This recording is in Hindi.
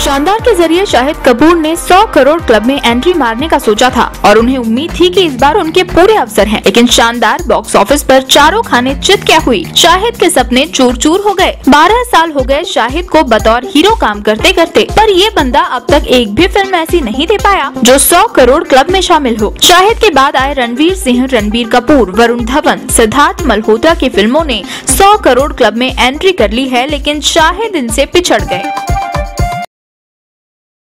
शानदार के ज़रिए शाहिद कपूर ने 100 करोड़ क्लब में एंट्री मारने का सोचा था और उन्हें उम्मीद थी कि इस बार उनके पूरे अवसर हैं। लेकिन शानदार बॉक्स ऑफ़िस पर चारों खाने चित क्या हुई शाहिद के सपने चूर चूर हो गए। 12 साल हो गए शाहिद को बतौर हीरो काम करते करते पर ये बंदा अब तक एक भी फ़िल्म ऐसी नहीं दे पाया जो सौ करोड़ क्लब में शामिल हो। शाहिद के बाद आए रणवीर सिंह रणबीर कपूर, वरुण धवन, सिद्धार्थ मल्होत्रा की फ़िल्मों ने सौ करोड़ क्लब में एंट्री कर ली है, लेकिन शाहिद इनसे पिछड़ गए।